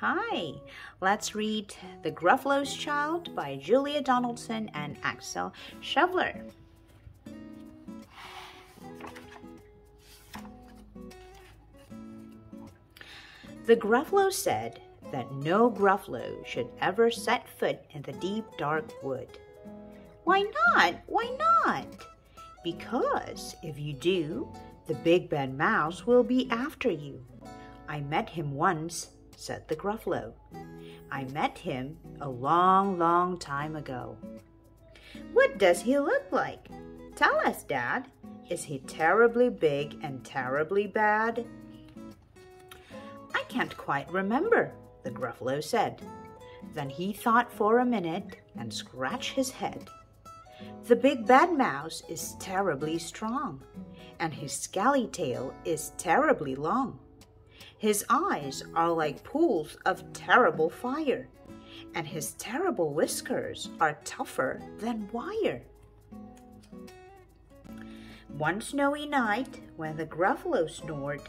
Hi, let's read The Gruffalo's Child by Julia Donaldson and Axel Scheffler. The Gruffalo said that no Gruffalo should ever set foot in the deep dark wood. Why not? Why not? Because if you do, the big bad mouse will be after you. I met him once said the Gruffalo. I met him a long, long time ago. What does he look like? Tell us, Dad. Is he terribly big and terribly bad? I can't quite remember, the Gruffalo said. Then he thought for a minute and scratched his head. The big bad mouse is terribly strong, and his scally tail is terribly long. His eyes are like pools of terrible fire, and his terrible whiskers are tougher than wire. One snowy night, when the Gruffalo snored,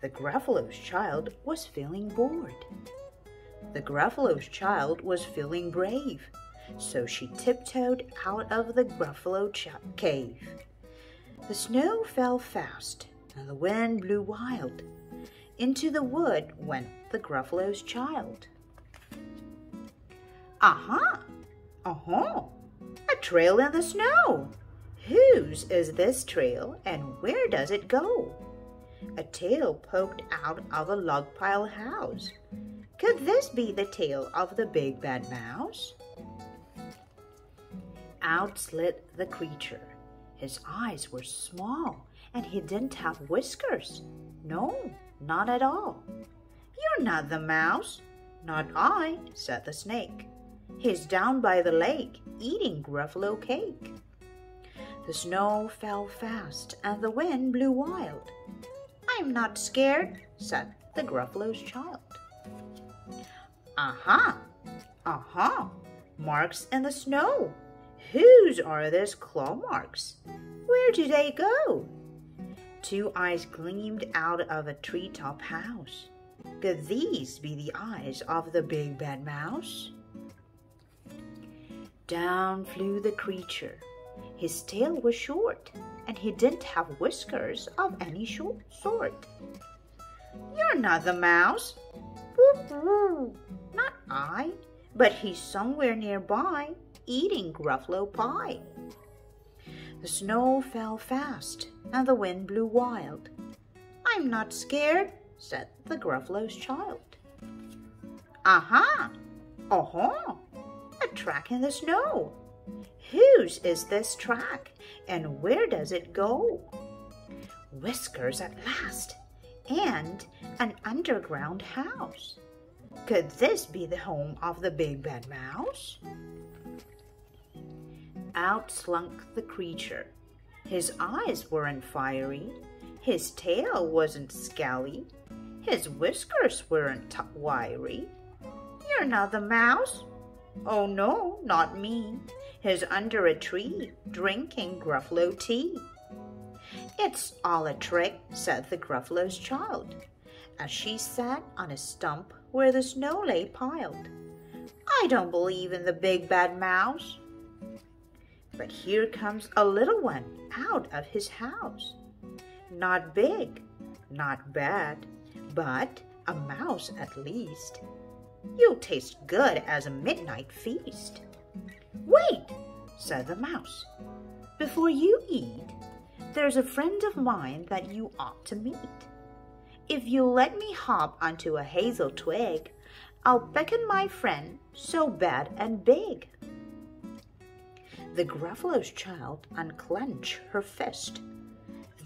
the Gruffalo's child was feeling bored. The Gruffalo's child was feeling brave, so she tiptoed out of the Gruffalo cave. The snow fell fast, and the wind blew wild, into the wood went the Gruffalo's child. Aha! Uh-huh! A trail in the snow! Whose is this trail and where does it go? A tail poked out of a log pile house. Could this be the tail of the big bad mouse? Out slid the creature. His eyes were small and he didn't have whiskers. No, not at all. You're not the mouse. Not I, said the snake. He's down by the lake, eating Gruffalo cake. The snow fell fast, and the wind blew wild. I'm not scared, said the Gruffalo's child. Aha! Aha! Marks in the snow. Whose are these claw marks? Where do they go? Two eyes gleamed out of a treetop house. Could these be the eyes of the big bad mouse? Down flew the creature. His tail was short, and he didn't have whiskers of any sort. You're not the mouse. Not I, but he's somewhere nearby, eating Gruffalo pie. The snow fell fast, and the wind blew wild. I'm not scared, said the Gruffalo's child. Aha! Uh-huh! A track in the snow. Whose is this track, and where does it go? Whiskers at last, and an underground house. Could this be the home of the big bad mouse? Out slunk the creature. His eyes weren't fiery, his tail wasn't scally, his whiskers weren't wiry. You're not the mouse? Oh no, not me. He's under a tree, drinking Gruffalo tea. It's all a trick, said the Gruffalo's child, as she sat on a stump where the snow lay piled. I don't believe in the big bad mouse. But here comes a little one out of his house. Not big, not bad, but a mouse at least. You'll taste good as a midnight feast. Wait, said the mouse. Before you eat, there's a friend of mine that you ought to meet. If you'll let me hop onto a hazel twig, I'll beckon my friend so bad and big. The Gruffalo's child unclenched her fist.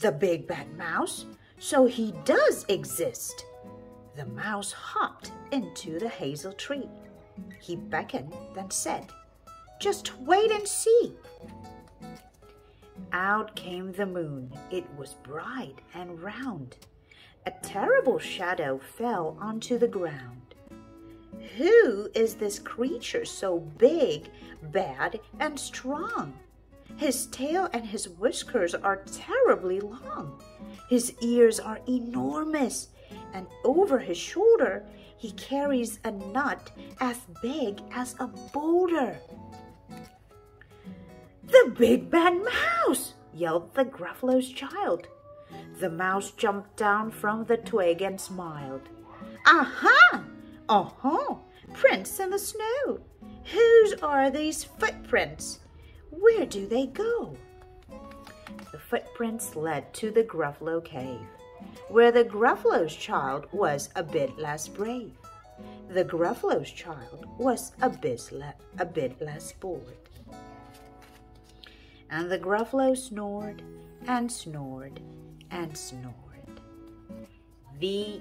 The big bad mouse, so he does exist. The mouse hopped into the hazel tree. He beckoned, then said, Just wait and see. Out came the moon. It was bright and round. A terrible shadow fell onto the ground. Who is this creature so big, bad, and strong? His tail and his whiskers are terribly long. His ears are enormous, and over his shoulder He carries a nut as big as a boulder. The big bad mouse! yelled the Gruffalo's child. The mouse jumped down from the twig and smiled. Aha! Uh-huh! Prints in the snow. Whose are these footprints? Where do they go? The footprints led to the Gruffalo cave, where the Gruffalo's child was a bit less brave. The Gruffalo's child was a bit, a bit less bored. And the Gruffalo snored and snored and snored. The.